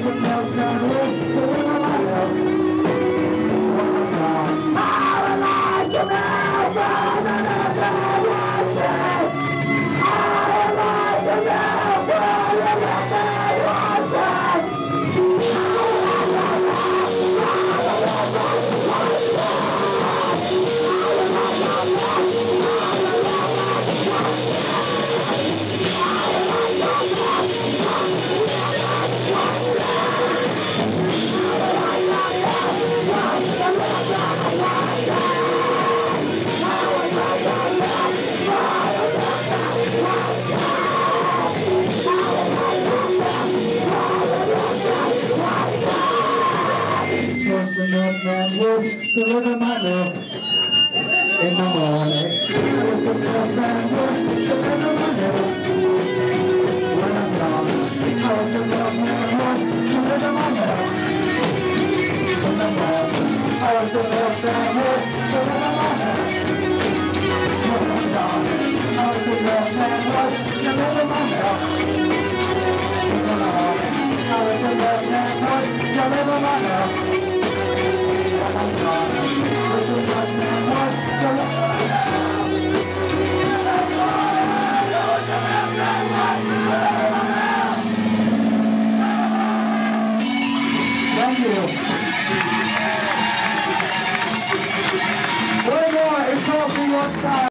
Deus, Deus, Deus, in the milk in the I'm gone. First the. First.